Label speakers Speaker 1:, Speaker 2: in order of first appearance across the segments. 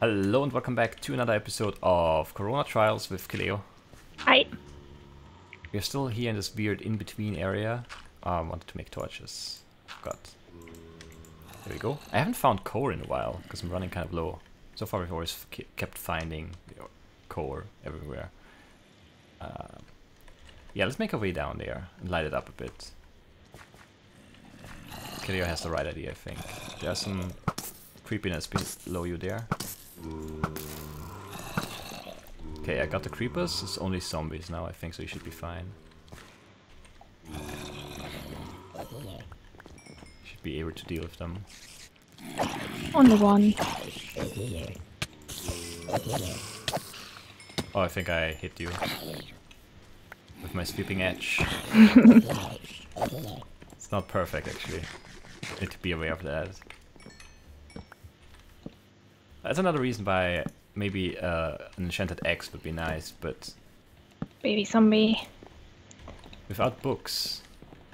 Speaker 1: Hello and welcome back to another episode of Corona Trials with Kirleo.
Speaker 2: Hi.
Speaker 1: We're still here in this weird in-between area. I wanted to make torches. Forgot. There we go. I haven't found core in a while, because I'm running kind of low. So far we've always kept finding core everywhere. Uh, yeah, let's make our way down there and light it up a bit. Kirleo has the right idea, I think. There's some creepiness below you there. Okay, I got the creepers. It's only zombies now, I think, so you should be fine. Should be able to deal with them.
Speaker 2: Only one.
Speaker 1: Oh, I think I hit you. With my sweeping edge. it's not perfect, actually. Need to be aware of that. That's another reason why maybe uh, an enchanted axe would be nice, but
Speaker 2: Baby zombie.
Speaker 1: without books,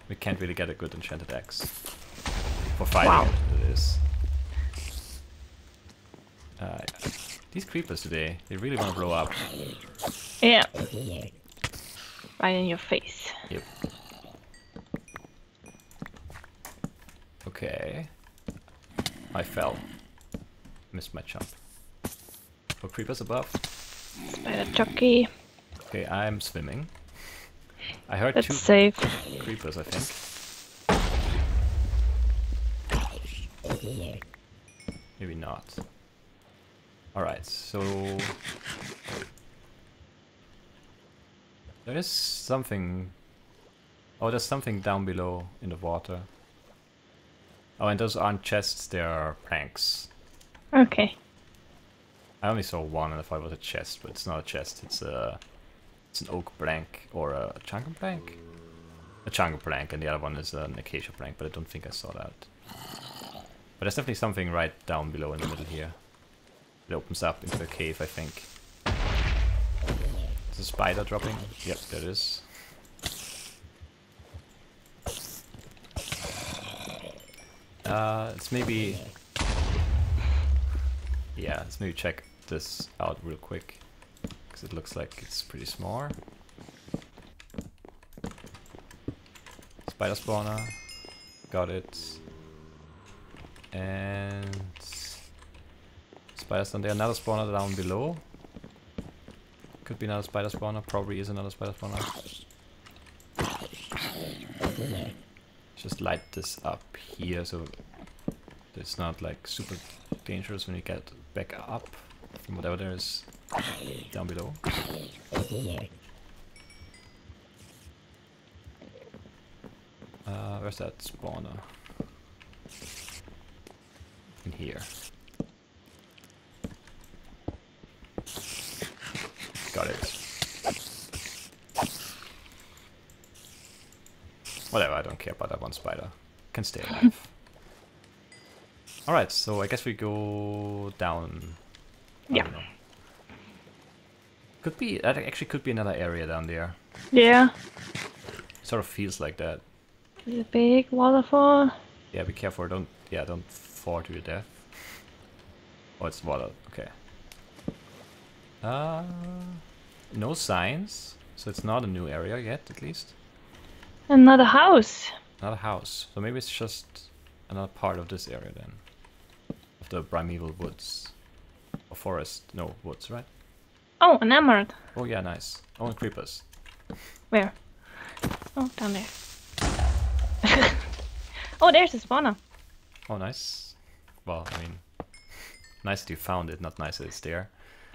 Speaker 1: we can't really get a good enchanted axe. For fighting
Speaker 2: Wow.
Speaker 1: it, it is. Uh, these creepers today, they really want to blow up.
Speaker 2: Yeah. Right in your face.
Speaker 1: Yep. Okay. I fell. Missed my jump. Oh, creepers above.
Speaker 2: Spider jockey.
Speaker 1: Okay, I'm swimming. I heard
Speaker 2: That's
Speaker 1: two
Speaker 2: safe.
Speaker 1: creepers, I think. Maybe not. Alright, so... There is something... Oh, there's something down below in the water. Oh, and those aren't chests, they are planks.
Speaker 2: Okay.
Speaker 1: I only saw one and I thought it was a chest, but it's not a chest, it's a... It's an oak plank, or a jungle plank? A jungle plank, and the other one is an acacia plank, but I don't think I saw that. But there's definitely something right down below in the middle here. It opens up into a cave, I think. Is a spider dropping? Yep, there it is. Uh, let's maybe... Yeah, let's maybe check this out real quick. Because it looks like it's pretty small. Spider spawner. Got it. And... Spiders down there. Another spawner down below. Could be another spider spawner. Probably is another spider spawner. Just light this up here so it's not like super dangerous when you get back up from whatever there is down below. Uh, where's that spawner? In here. Got it. Whatever, I don't care about that one spider. Can stay alive. Alright, so I guess we go down. I
Speaker 2: Yeah.
Speaker 1: Could be, that actually could be another area down there.
Speaker 2: Yeah.
Speaker 1: Sort of feels like that.
Speaker 2: There's a big waterfall.
Speaker 1: Yeah, be careful, don't, yeah, don't fall to your death. Oh, it's water, okay. Uh, no signs, so it's not a new area yet, at least.
Speaker 2: Another house.
Speaker 1: Not a house, so maybe it's just another part of this area then. The primeval woods. Or forest, no, woods, right?
Speaker 2: Oh, an emerald.
Speaker 1: Oh yeah, nice. Oh, and creepers.
Speaker 2: Where? Oh, down there. oh, there's a spawner.
Speaker 1: Oh, nice. Well, I mean, nice that you found it, not nice that it's there.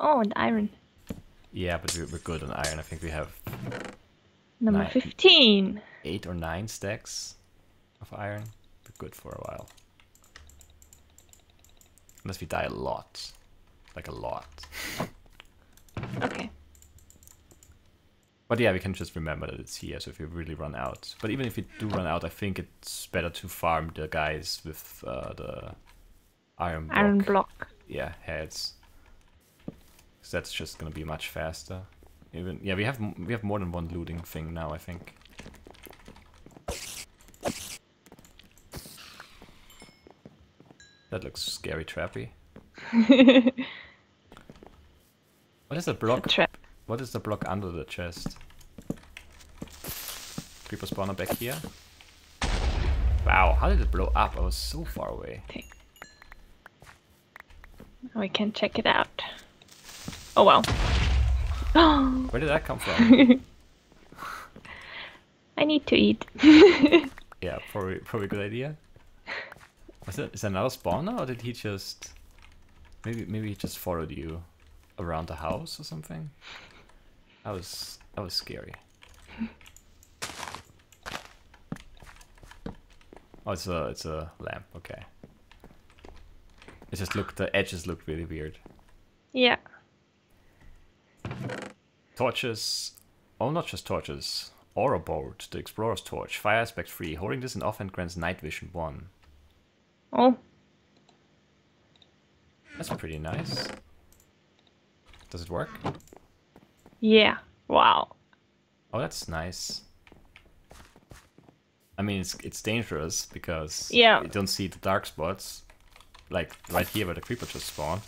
Speaker 2: oh, and iron.
Speaker 1: Yeah, but we're, we're good on iron. I think we have
Speaker 2: Number
Speaker 1: Nine.
Speaker 2: 15.
Speaker 1: eight or nine stacks of iron. We're good for a while. Unless we die a lot. Like a lot.
Speaker 2: Okay.
Speaker 1: But yeah, we can just remember that it's here, so if we really run out. But even if we do run out, I think it's better to farm the guys with uh, the iron block.
Speaker 2: Iron block.
Speaker 1: Yeah, heads. 'Cause that's just gonna be much faster. Even yeah, we have we have more than one looting thing now, I think. That looks scary trappy. What is the block?
Speaker 2: trap.
Speaker 1: What is the block under the chest? Creeper spawner back here. Wow, how did it blow up? I was so far away.
Speaker 2: We can check it out. Oh well.
Speaker 1: Where did that come from?
Speaker 2: I need to eat.
Speaker 1: yeah, probably probably a good idea. Was it is that another spawner or did he just maybe maybe he just followed you around the house or something? That was that was scary. Oh, it's a it's a lamp. Okay. It just looked the edges looked really weird.
Speaker 2: yeah.
Speaker 1: Torches. Oh, not just torches. Aura board, the explorer's torch. Fire aspect free. Holding this in offhand grants night vision one.
Speaker 2: Oh,
Speaker 1: That's pretty nice. Does it work?
Speaker 2: yeah. Wow.
Speaker 1: Oh, that's nice. I mean, it's it's dangerous because
Speaker 2: Yeah.
Speaker 1: you don't see the dark spots, like right here where the creeper just spawned.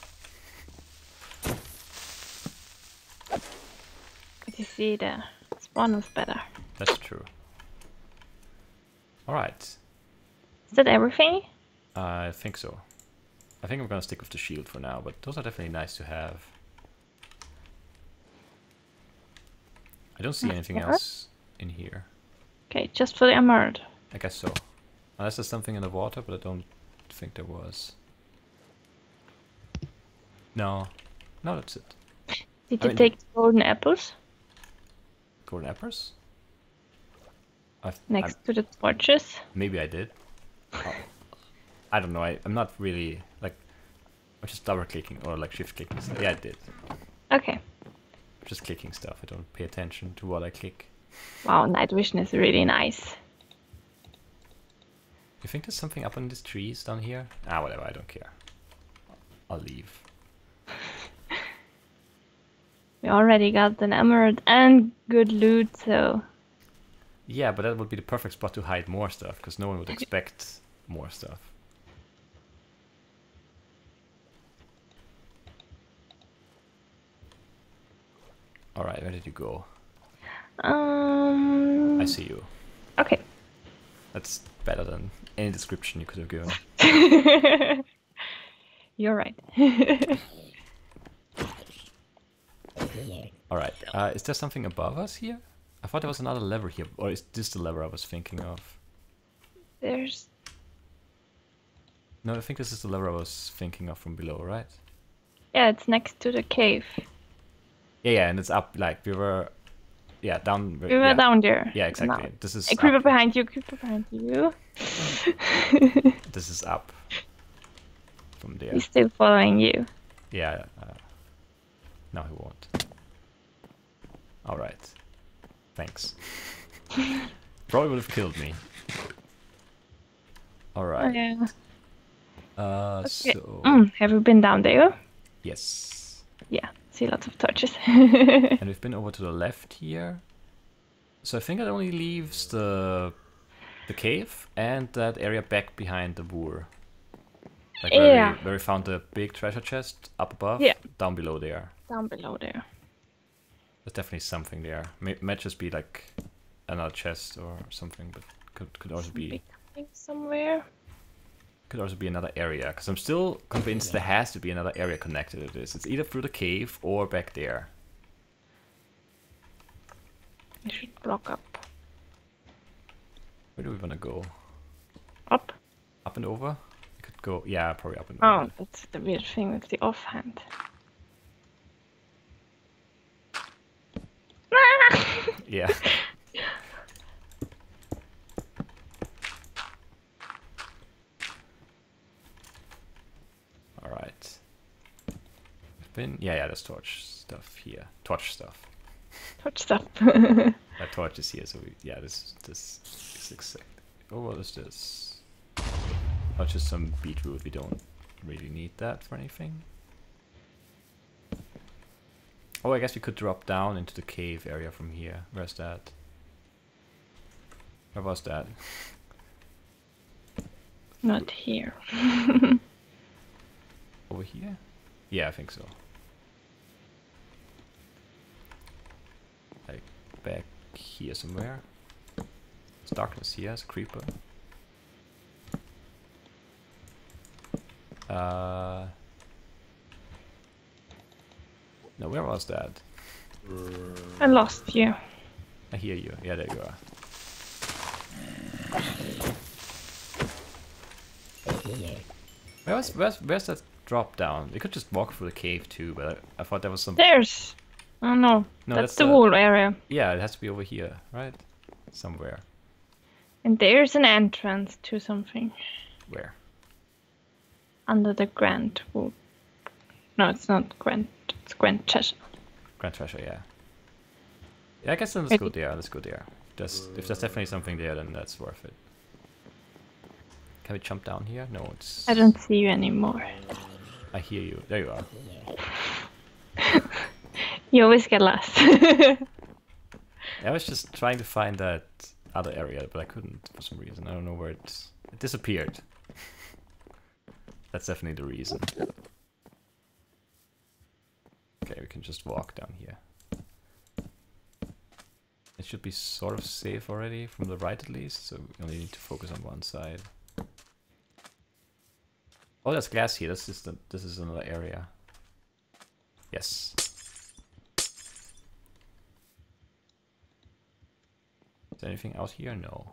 Speaker 2: But you see, the spawn was better.
Speaker 1: That's true. All right,
Speaker 2: Is that everything?
Speaker 1: I think so. I think I'm gonna stick with the shield for now, but those are definitely nice to have. I don't see anything else in here.
Speaker 2: Okay, just for the emerald.
Speaker 1: I guess so. Unless there's something in the water, but I don't think there was. No. No, that's it.
Speaker 2: Did
Speaker 1: I
Speaker 2: you
Speaker 1: mean-
Speaker 2: take golden apples
Speaker 1: Golden apples? I've,
Speaker 2: next to the torches?
Speaker 1: Maybe I did. Oh, I don't know. I, I'm not really like. I'm just double clicking or like shift clicking. stuff. Yeah, I did.
Speaker 2: Okay.
Speaker 1: Just clicking stuff. I don't pay attention to what I click.
Speaker 2: Wow, night vision is really nice.
Speaker 1: You think there's something up in these trees down here? Ah, whatever. I don't care. I'll leave.
Speaker 2: We already got an emerald and good loot, so
Speaker 1: Yeah, but that would be the perfect spot to hide more stuff, because no one would expect more stuff. Alright, where did you go?
Speaker 2: um.
Speaker 1: I see you.
Speaker 2: Okay.
Speaker 1: That's better than any description you could have given.
Speaker 2: You're right.
Speaker 1: Alright, uh, is there something above us here? I thought there was another lever here, or is this the lever I was thinking of?
Speaker 2: There's
Speaker 1: No, I think this is the lever I was thinking of from below, right?
Speaker 2: yeah, it's next to the cave.
Speaker 1: Yeah, yeah, and it's up, like, we were... Yeah, down...
Speaker 2: We were
Speaker 1: yeah.
Speaker 2: down there.
Speaker 1: Yeah, exactly.
Speaker 2: Now.
Speaker 1: This is
Speaker 2: A creeper
Speaker 1: up.
Speaker 2: behind you, creeper behind you.
Speaker 1: This is up. From there.
Speaker 2: He's still following you.
Speaker 1: Yeah. Uh, no, he won't. Alright. Thanks. Probably would have killed me. Alright.
Speaker 2: Yeah.
Speaker 1: Uh,
Speaker 2: Okay.
Speaker 1: so...
Speaker 2: Mm, have you been down there?
Speaker 1: Yes.
Speaker 2: Yeah. See lots of torches.
Speaker 1: And we've been over to the left here. So I think that only leaves the the cave and that area back behind the wood. Like where,
Speaker 2: Yeah.
Speaker 1: we, where we found the big treasure chest up above,
Speaker 2: Yeah.
Speaker 1: down below there.
Speaker 2: down below there.
Speaker 1: There's definitely something there. May, might just be like another chest or something, but could could also be
Speaker 2: somewhere.
Speaker 1: Could also be another area. Because I'm still convinced there has to be another area connected to this. It's either through the cave or back there.
Speaker 2: You should block up.
Speaker 1: Where do we want to go?
Speaker 2: Up.
Speaker 1: Up and over? We could go. Yeah, probably up and
Speaker 2: Oh,
Speaker 1: over.
Speaker 2: that's the weird thing with the offhand.
Speaker 1: Yeah. All right. We've. Yeah, yeah. There's torch stuff here. Torch stuff.
Speaker 2: Torch stuff.
Speaker 1: My torch is here, so we, yeah, this this is exact. Oh, what is this? Oh, just some beetroot. We don't really need that for anything. Oh, I guess we could drop down into the cave area from here. Where's that? Where was that?
Speaker 2: Not here.
Speaker 1: Over here? Yeah, I think so. Like back here somewhere. It's darkness here, it's a creeper. Uh No, where was that?
Speaker 2: I lost you.
Speaker 1: I hear you. Yeah, there you are. Where was, where's, where's that drop down? We could just walk through the cave too, but I, I thought there was some...
Speaker 2: There's. Oh no,
Speaker 1: No,
Speaker 2: that's,
Speaker 1: that's
Speaker 2: the wall area.
Speaker 1: Yeah, it has to be over here, right? Somewhere.
Speaker 2: And there's an entrance to something
Speaker 1: Where?
Speaker 2: under the Grand Wall. No, it's not Grand. It's Grand Treasure.
Speaker 1: Grand Treasure, yeah. Yeah, I guess then let's go there, let's go there. There's, if there's definitely something there, then that's worth it. Can we jump down here? No, it's...
Speaker 2: I don't see you anymore.
Speaker 1: I hear you. There you are.
Speaker 2: You always get lost.
Speaker 1: I was just trying to find that other area, but I couldn't for some reason. I don't know where it... It disappeared. That's definitely the reason. Okay, we can just walk down here. It should be sort of safe already, from the right at least, so we only need to focus on one side. Oh, there's glass here. This is the, this is another area. Yes. Is there anything out here? No.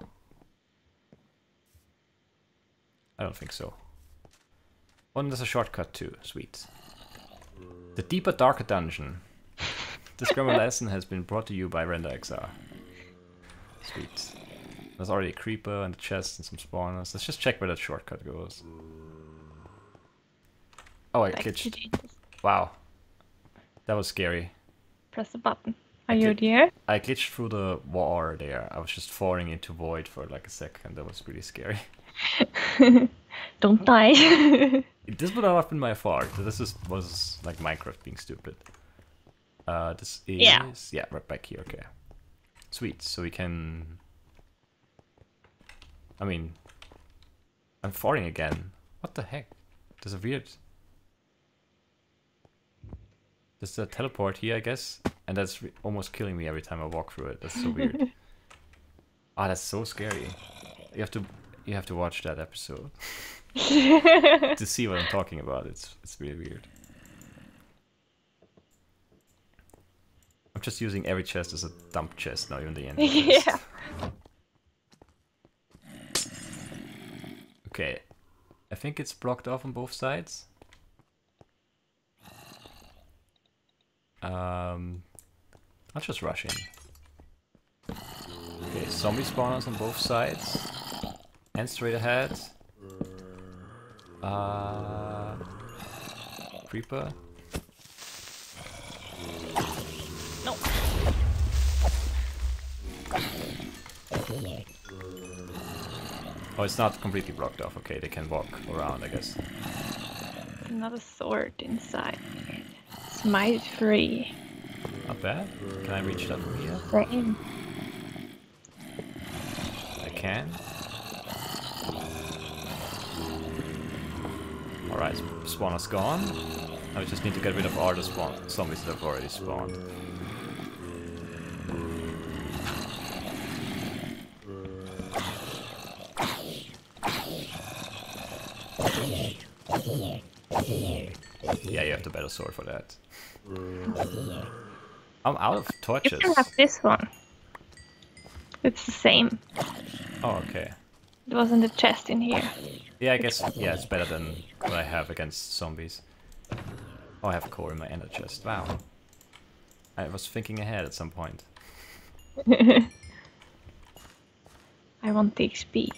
Speaker 1: I don't think so. Oh, and there's a shortcut too. Sweet. The Deeper Darker Dungeon. This grammar lesson has been brought to you by RenderXR. Sweet. There's already a creeper and a chest and some spawners. Let's just check where that shortcut goes. Oh, I glitched. Wow. That was scary.
Speaker 2: Press the button. Are
Speaker 1: I
Speaker 2: you there?
Speaker 1: I glitched through the wall there. I was just falling into void for like a second. That was really scary.
Speaker 2: Don't die.
Speaker 1: This would not have been my fault. This is, was like Minecraft being stupid. Uh, this is
Speaker 2: Yeah.
Speaker 1: yeah, right back here. Okay, sweet. So we can. I mean, I'm falling again. What the heck? There's a weird. There's a teleport here, I guess, and that's almost killing me every time I walk through it. That's so weird. Ah, that's so scary. You have to, you have to watch that episode to see what I'm talking about. It's it's really weird. I'm just using every chest as a dump chest, not even the end.
Speaker 2: yeah.
Speaker 1: Okay, I think it's blocked off on both sides. Um, I'll just rush in. Okay, zombie spawners on both sides, and straight ahead. Uh, creeper.
Speaker 2: No.
Speaker 1: Oh, it's not completely blocked off. Okay, they can walk around, I guess.
Speaker 2: Another sword inside. Smite free.
Speaker 1: Bad. Can I reach that from here?
Speaker 2: Right. In.
Speaker 1: I can. Alright, spawner's gone. Now we just need to get rid of all the spawn zombies that have already spawned. Yeah, you have the better sword for that. I'm out of torches.
Speaker 2: You can have this one. It's the same.
Speaker 1: Oh, okay.
Speaker 2: It was in the chest in here.
Speaker 1: Yeah, I guess, yeah, it's better than what I have against zombies. Oh, I have core in my ender chest. Wow. I was thinking ahead at some point.
Speaker 2: I want the XP.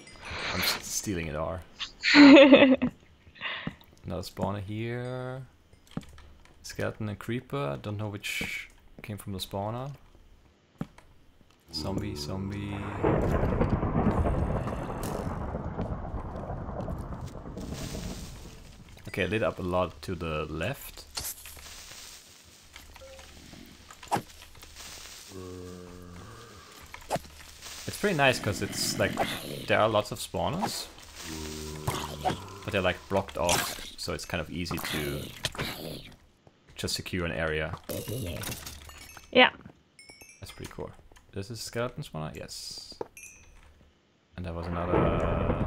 Speaker 1: I'm stealing it all. Another spawner here. Skeleton and creeper. I don't know which came from the spawner. Zombie, zombie. Okay, lit up a lot to the left. It's pretty nice because it's like there are lots of spawners, but they're like blocked off so it's kind of easy to just secure an area.
Speaker 2: Yeah.
Speaker 1: That's pretty cool. This is skeleton spawner? Yes. And there was another... Uh,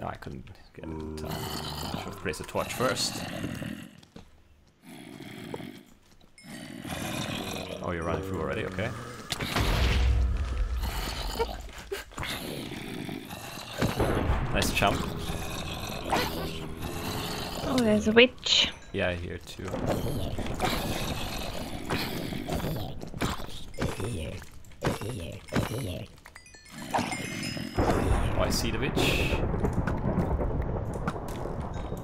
Speaker 1: oh, I couldn't get it in time. Should have placed a torch first. Oh, you're running through already? Okay. Nice jump.
Speaker 2: Oh, there's a witch.
Speaker 1: Yeah, here too. Oh, I see the witch.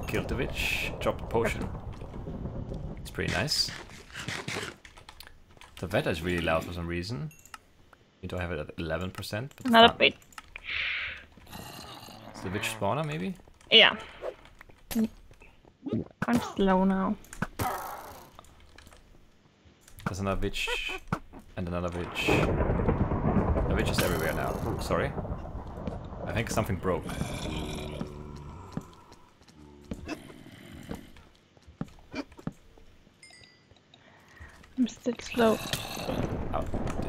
Speaker 1: Killed the witch. Dropped the potion. It's pretty nice. The vet is really loud for some reason. You don't have it at 11%. But
Speaker 2: Another
Speaker 1: farm-
Speaker 2: witch.
Speaker 1: It's the witch spawner, maybe?
Speaker 2: Yeah. I'm slow now.
Speaker 1: There's another witch. And another witch. The witch is everywhere now. Ooh, sorry. I think something broke.
Speaker 2: I'm still slow.
Speaker 1: Oh,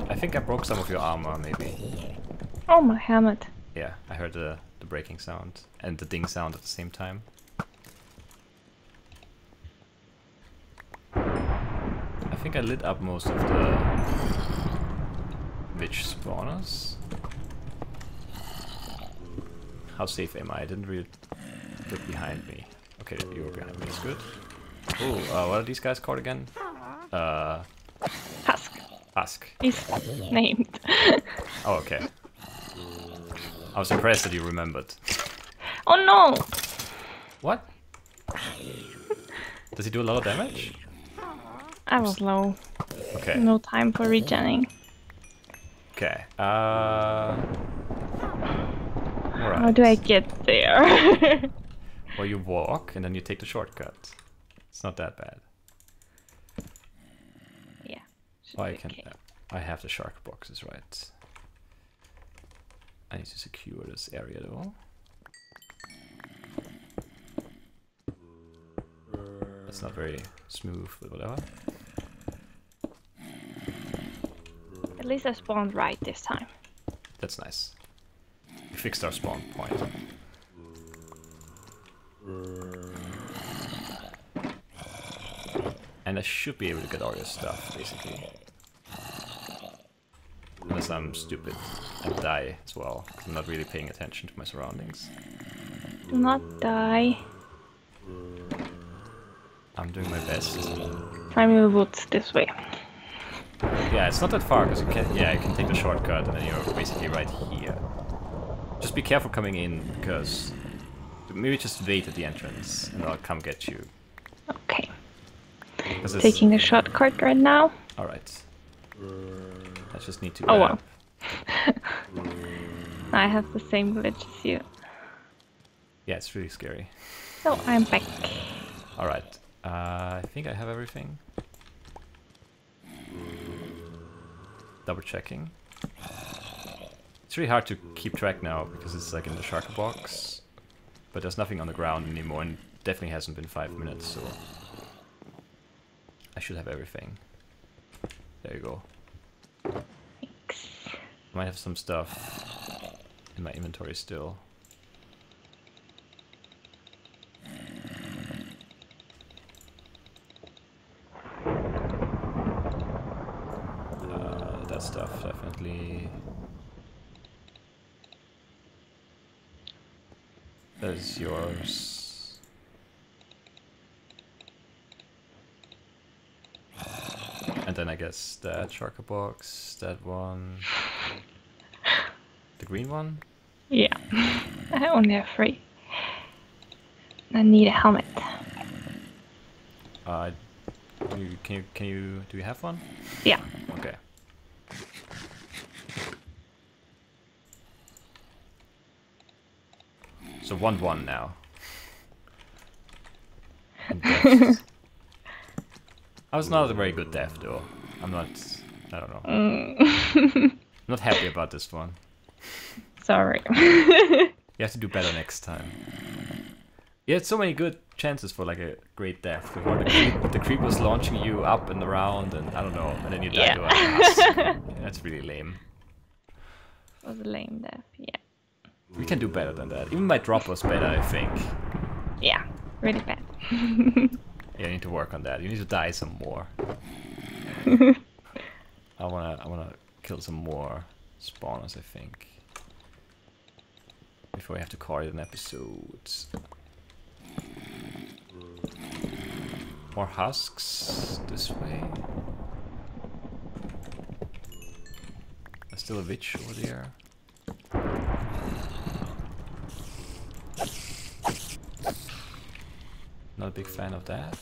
Speaker 1: I think I broke some of your armor, maybe.
Speaker 2: Oh, my helmet.
Speaker 1: Yeah, I heard the, the breaking sound and the ding sound at the same time. Think I lit up most of the witch spawners. How safe am I? I didn't really look behind me. Okay, you were behind me, that's good. Oh, uh, what are these guys called again? Uh,
Speaker 2: Husk
Speaker 1: Husk.
Speaker 2: is named.
Speaker 1: Oh, okay. I was impressed that you remembered.
Speaker 2: oh no!
Speaker 1: What? Does he do a lot of damage?
Speaker 2: I was low.
Speaker 1: Okay.
Speaker 2: No time for regenning.
Speaker 1: Okay. Uh. Alright.
Speaker 2: How do I get there?
Speaker 1: Well, you walk and then you take the shortcut. It's not that bad.
Speaker 2: yeah.
Speaker 1: Oh, I can.
Speaker 2: okay.
Speaker 1: I have the shulker boxes, right? I need to secure this area though. That's not very smooth, but whatever.
Speaker 2: At least I spawned right this time.
Speaker 1: That's nice. We fixed our spawn point. And I should be able to get all your stuff, basically. Unless I'm stupid and die as well. I'm not really paying attention to my surroundings.
Speaker 2: Do not die.
Speaker 1: I'm doing my best.
Speaker 2: Primal woods this way.
Speaker 1: Yeah, it's not that far, because you can, yeah, you can take the shortcut and then you're basically right here. Just be careful coming in, because maybe just wait at the entrance and I'll come get you.
Speaker 2: Okay. Taking the shortcut right now.
Speaker 1: Alright. I just need to
Speaker 2: Oh,
Speaker 1: grab.
Speaker 2: wow. I have the same glitch as you.
Speaker 1: Yeah, it's really scary.
Speaker 2: So I'm back.
Speaker 1: Alright. Uh, I think I have everything. Double checking. It's really hard to keep track now because it's like in the shulker box. But there's nothing on the ground anymore and definitely hasn't been five minutes, so I should have everything. There you go.
Speaker 2: Thanks.
Speaker 1: I might have some stuff in my inventory still. Uh, that stuff definitely. That is yours. And then I guess that shulker box, that one. The green one?
Speaker 2: Yeah. I only have three. I need a helmet.
Speaker 1: Uh, do you, can you can you do you have one?
Speaker 2: Yeah.
Speaker 1: So one one now. I was not a very good death though. I'm not. I don't know.
Speaker 2: Mm.
Speaker 1: not happy about this one.
Speaker 2: Sorry.
Speaker 1: You have to do better next time. You had so many good chances for like a great death before the creep, the creep was launching you up and around and I don't know, and then you died to a.
Speaker 2: Yeah.
Speaker 1: That's really lame.
Speaker 2: was a lame death. Yeah.
Speaker 1: We can do better than that. Even my drop was better, I think.
Speaker 2: Yeah. Really bad.
Speaker 1: Yeah, you need to work on that. You need to die some more. I wanna, I wanna kill some more spawners. I think before we have to call it an episode. More husks this way. There's still a witch over there. Not a big fan of that.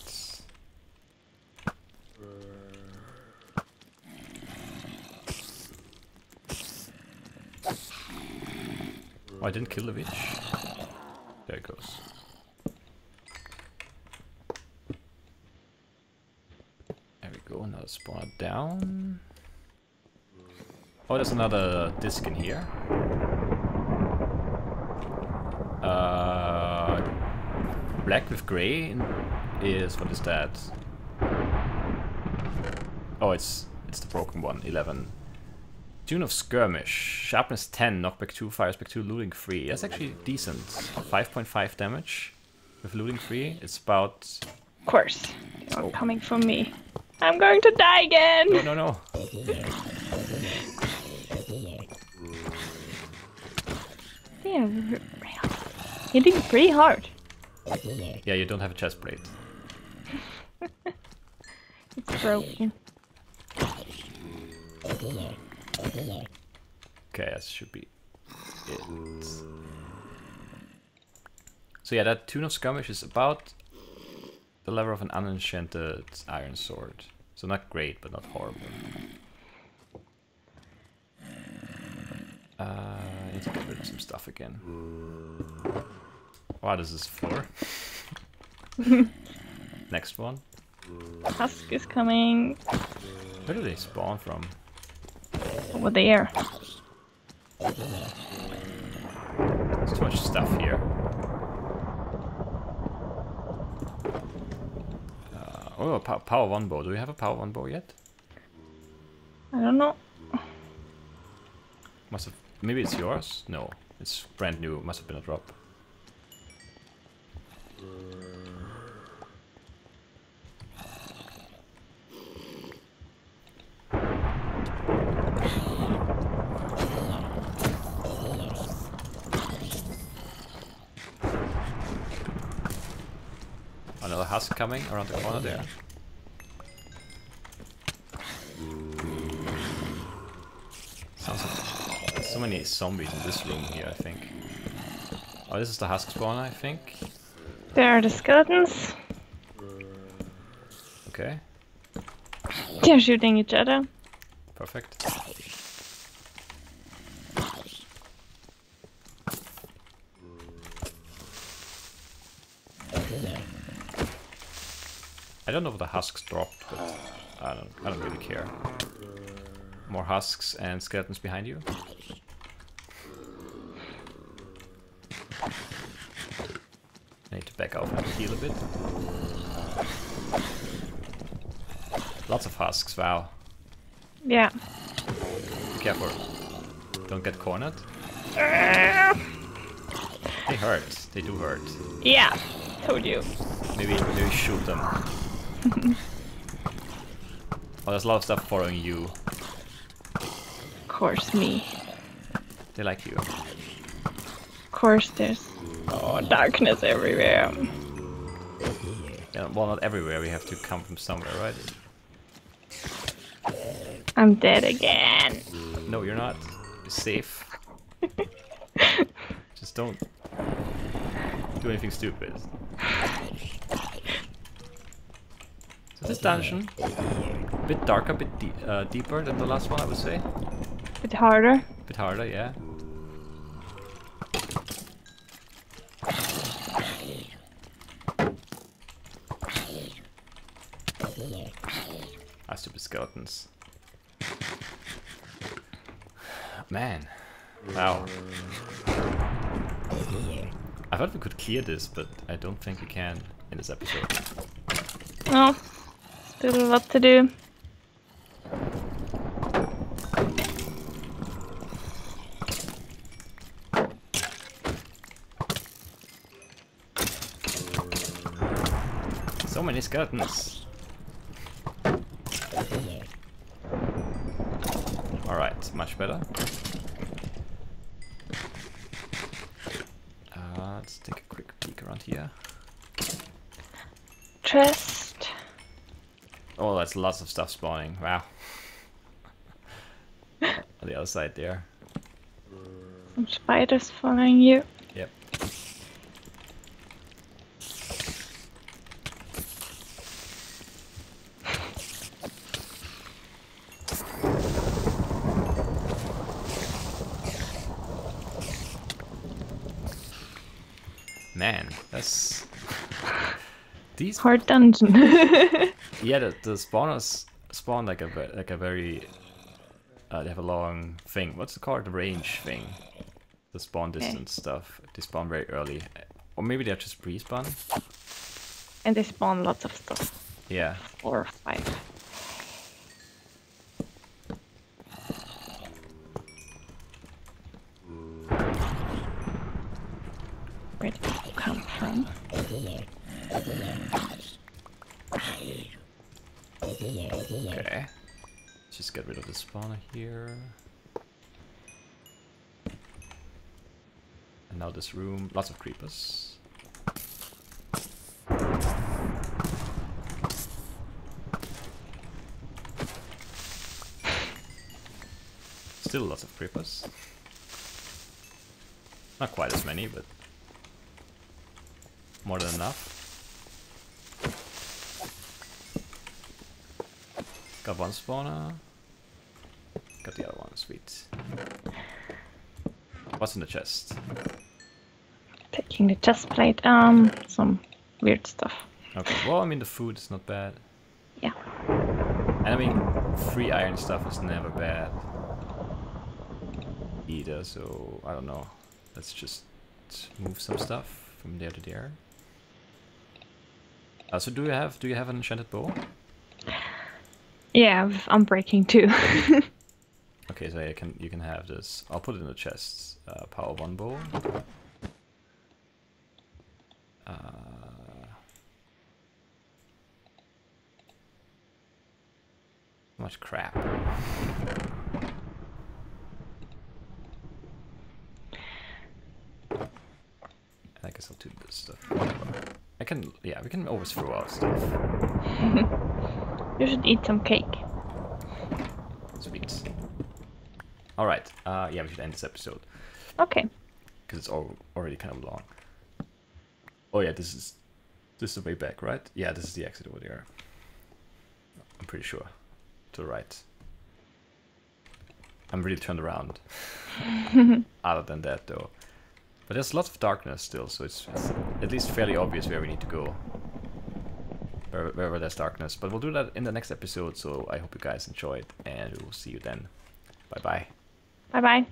Speaker 1: Oh, I didn't kill the witch. There it goes. There we go, another spot down. Oh, there's another disc in here. Black with gray is what is that? Oh, it's it's the broken one. Eleven. Tune of skirmish. Sharpness ten. Knockback two. Fireback two. Looting three. That's actually decent. Five point five damage with looting three. It's about.
Speaker 2: Of course. You're
Speaker 1: Oh.
Speaker 2: coming for me. I'm going to die again.
Speaker 1: No, no, no.
Speaker 2: Yeah, real. Hitting pretty hard.
Speaker 1: Yeah, you don't have a chest plate.
Speaker 2: It's broken.
Speaker 1: Okay, that should be it. So yeah, that Tune of Skirmish is about the level of an unenchanted iron sword. So not great, but not horrible. Uh, I need to get rid of some stuff again. This is four. Next one.
Speaker 2: Husk is coming
Speaker 1: Where do they spawn from?
Speaker 2: over there.
Speaker 1: There's too much stuff here. Uh, oh, a power one bow. Do we have a power one bow yet?
Speaker 2: I don't know.
Speaker 1: Must have. Maybe it's yours. No, it's brand new. Must have been a drop. Another husk coming around the corner there. Sounds like so many zombies in this room here, I think. Oh, this is the husk spawner, I think.
Speaker 2: There are the skeletons.
Speaker 1: Okay,
Speaker 2: They're shooting each other.
Speaker 1: perfect. I don't know if the husks dropped, but I don't. I don't really care. More husks and skeletons behind you. I need to back out and heal a bit. Lots of husks. Wow.
Speaker 2: Yeah.
Speaker 1: Be careful. Don't get cornered. Ah. They hurt. They do hurt.
Speaker 2: Yeah. Told you.
Speaker 1: Maybe maybe shoot them. oh, there's a lot of stuff following you.
Speaker 2: Of course, me.
Speaker 1: They like you.
Speaker 2: Of course, there's oh darkness everywhere.
Speaker 1: Yeah, well, not everywhere. We have to come from somewhere, right?
Speaker 2: I'm dead again.
Speaker 1: No, you're not. You're safe. Just don't do anything stupid. So this dungeon, a bit darker, a bit de uh, deeper than the last one, I would say.
Speaker 2: A Bit harder.
Speaker 1: A bit harder, yeah. Skeletons. Man. Wow. I thought we could clear this, but I don't think we can in this episode.
Speaker 2: No, still a lot to do.
Speaker 1: So many skeletons. Alright, much better. Uh, let's take a quick peek around here.
Speaker 2: Chest.
Speaker 1: Oh, that's lots of stuff spawning. Wow. On the other side there.
Speaker 2: Some spiders following you.
Speaker 1: Man, that's these
Speaker 2: Hard dungeon.
Speaker 1: yeah the, the spawners spawn like a like a very uh, they have a long thing. What's it called? The range thing. The spawn distance stuff. They spawn very early, or maybe they're just pre-spawn.
Speaker 2: and they spawn lots of stuff.
Speaker 1: Yeah.
Speaker 2: Four or five. Where did it come from?
Speaker 1: Okay. Let's just get rid of the spawner here. And now this room, lots of creepers. Still lots of creepers. Not quite as many, but more than enough. Got one spawner. Got the other one, sweet. What's in the chest?
Speaker 2: Taking the chest plate. Um, some weird stuff.
Speaker 1: Okay, well, I mean, the food is not bad.
Speaker 2: Yeah.
Speaker 1: And I mean, free iron stuff is never bad. Either, so I don't know. Let's just move some stuff from there to there. Uh, so do you have do you have an enchanted bow?
Speaker 2: Yeah, I'm breaking too.
Speaker 1: Okay, so you can you can have this. I'll put it in the chest. Uh, power one bow. Uh, much crap. I guess I'll do this stuff. I can, yeah, we can always throw out stuff.
Speaker 2: you should eat some cake.
Speaker 1: Sweet. All right. Uh, yeah, we should end this episode.
Speaker 2: Okay.
Speaker 1: because it's al- already kind of long. Oh yeah, this is this is the way back, right? Yeah, this is the exit over there. I'm pretty sure. To the right. I'm really turned around. Other than that, though. But there's lots of darkness still, so it's, it's at least fairly obvious where we need to go. Where, wherever there's darkness. But we'll do that in the next episode, so I hope you guys enjoyed, and we will see you then. Bye bye.
Speaker 2: Bye bye.